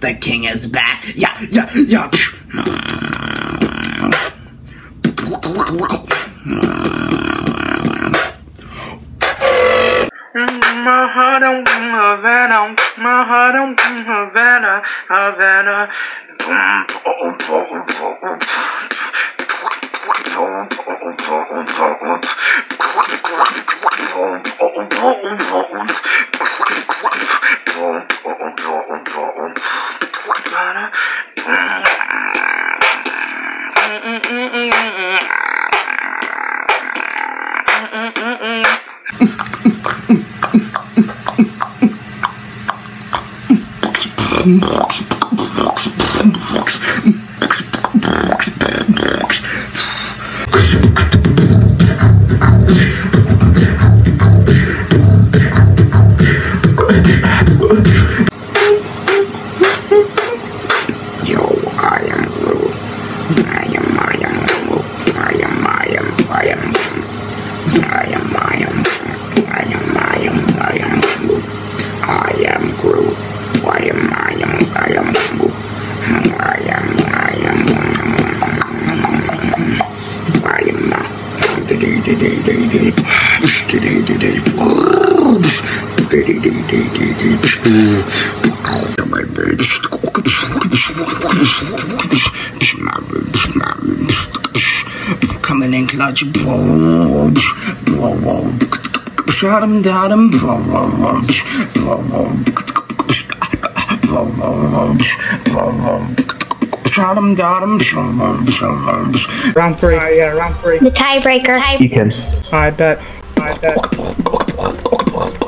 The king is back. Yeah, yeah, yeah. Mm-hmm. Havana. Yo, Coming in clutch. Shot him down. Shot him down. Round three. Uh, yeah, round three. The tiebreaker. You can. I bet. I bet.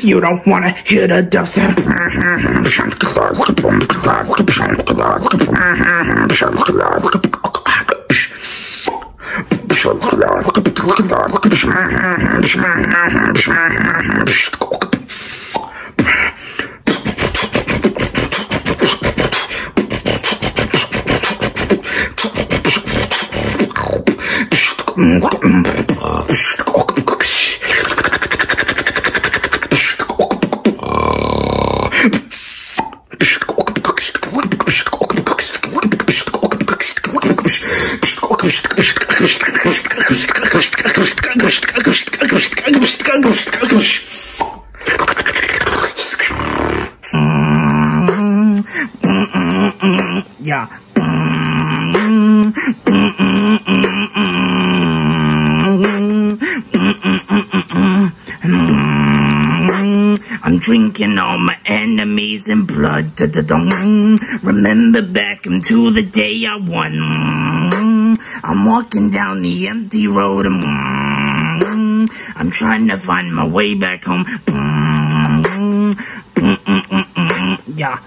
You don't wanna hear the dubstep. Yeah. I'm drinking all my enemies in blood. Remember back into the day I won. I'm walking down the empty road. I'm trying to find my way back home. Yeah.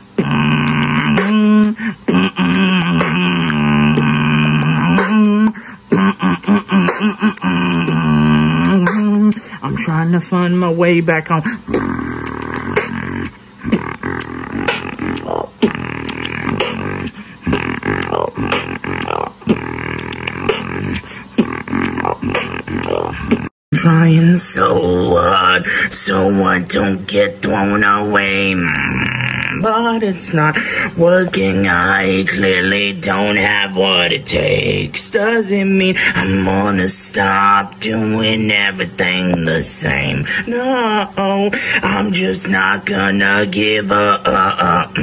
I'm trying to find my way back home. Trying so hard so I don't get thrown away. Mm, But it's not working. I clearly don't have what it takes. Doesn't mean I'm gonna stop doing everything the same? No, I'm just not gonna give up.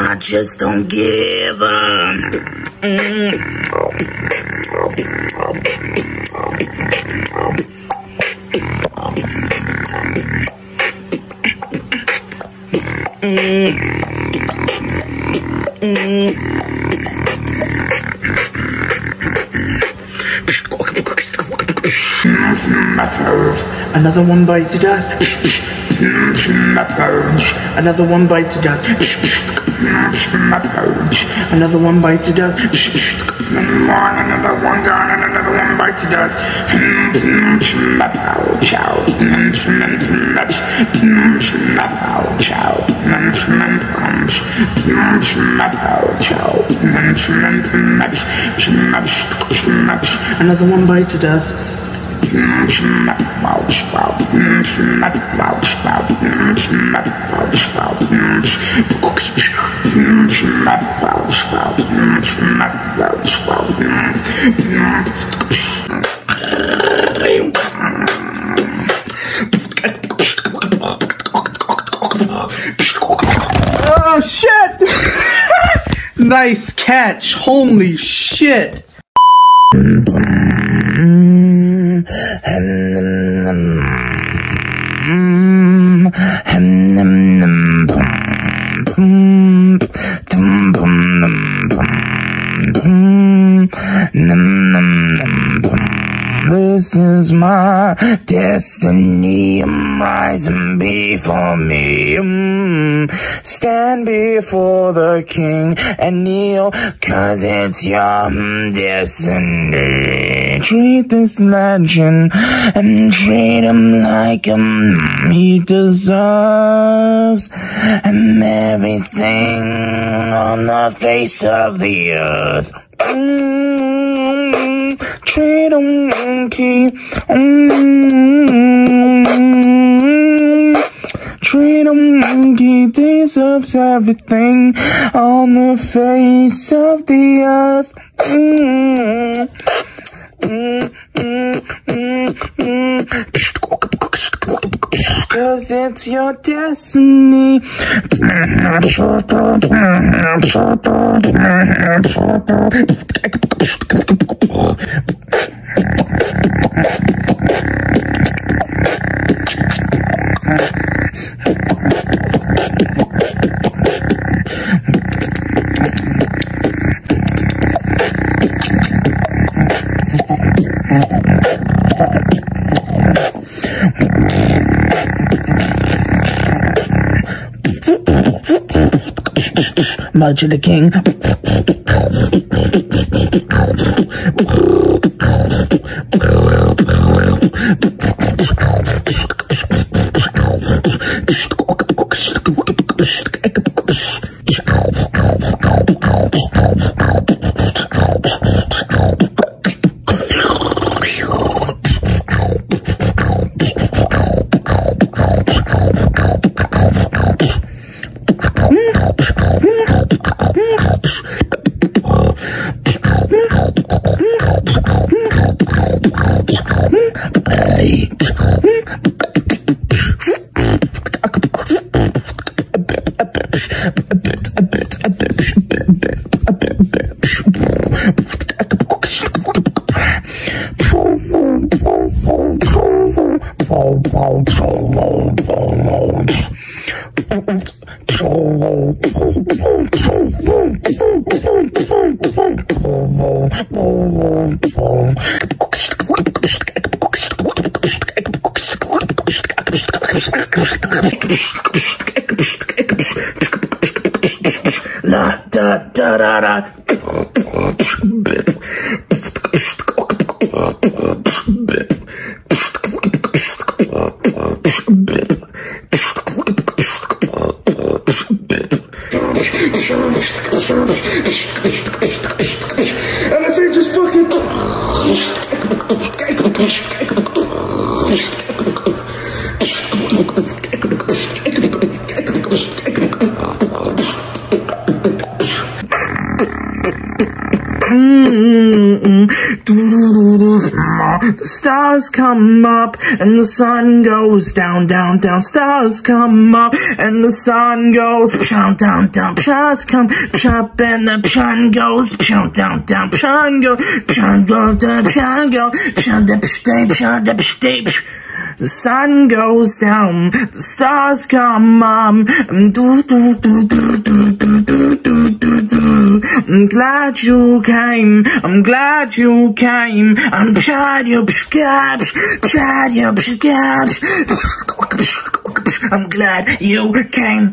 I just don't give up. Another one bites the dust. Another one bites the dust. Another one bites the dust. Another one gone another one bites dust. Another one bites the dust. Oh shit! nice catch. Holy shit. This is destiny. I'm rising before me. Mm, Stand before the king and kneel, cause it's your mm, destiny. Treat this legend and treat him like him he deserves. And everything on the face of the earth. Mm, treat him monkey. Mm, treat him monkey deserves everything on the face of the earth. Mm, mm, mm, mm, mm. Cause it's your destiny. The King. Ik Да, та тарара The stars come up and the sun goes down, down, down. Stars come up and the sun goes down, down, down. Stars come up and the sun goes down, down, down. Sun go, sun go, sun go, sun go, sun go. The sun goes down, the stars come up. I'm glad you came, I'm glad you came. I'm glad you came, glad you came. I'm glad you came.